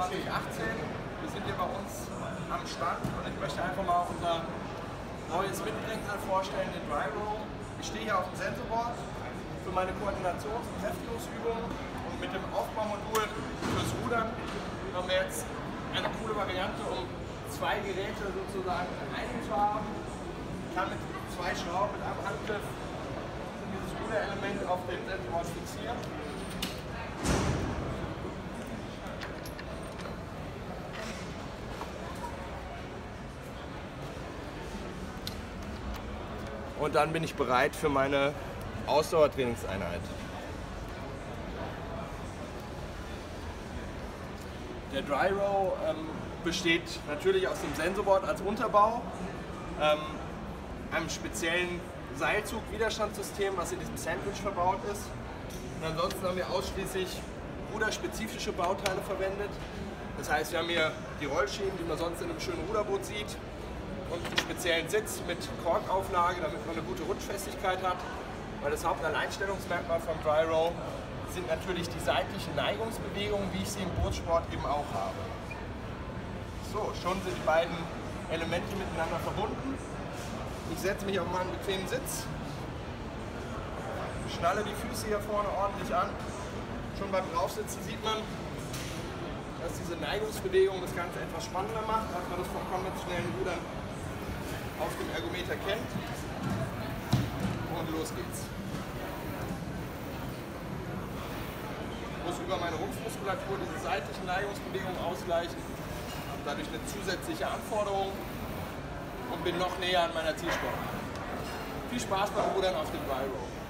2018. Wir sind hier bei uns am Stand und ich möchte einfach mal unser neues Mitbringsel vorstellen, den Dry Row. Ich stehe hier auf dem Sensorboard für meine Koordinations- und Kräftigungsübungen und mit dem Aufbaumodul fürs Rudern haben wir jetzt eine coole Variante, um zwei Geräte sozusagen in einem zu haben. Ich kann mit zwei Schrauben mit einem Handgriff dieses Ruderelement auf dem Sensorboard fixieren. Und dann bin ich bereit für meine Ausdauertrainingseinheit. Der Dry Row ähm, besteht natürlich aus dem Sensorboard als Unterbau, ähm, einem speziellen Seilzug-Widerstandssystem, was in diesem Sandwich verbaut ist. Und ansonsten haben wir ausschließlich ruderspezifische Bauteile verwendet. Das heißt, wir haben hier die Rollschienen, die man sonst in einem schönen Ruderboot sieht, und einen speziellen Sitz mit Korkauflage, damit man eine gute Rutschfestigkeit hat. Weil das Hauptalleinstellungsmerkmal vom Dry Row sind natürlich die seitlichen Neigungsbewegungen, wie ich sie im Bootsport eben auch habe. So, schon sind die beiden Elemente miteinander verbunden. Ich setze mich auf meinen bequemen Sitz, schnalle die Füße hier vorne ordentlich an. Schon beim Draufsitzen sieht man, dass diese Neigungsbewegung das Ganze etwas spannender macht, als man das vom konventionellen Rudern auf dem Ergometer kennt. Und los geht's. Ich muss über meine Rumpfmuskulatur diese seitlichen Neigungsbewegungen ausgleichen, habe dadurch eine zusätzliche Anforderung und bin noch näher an meiner Zielsportart. Viel Spaß beim Rudern auf dem Row.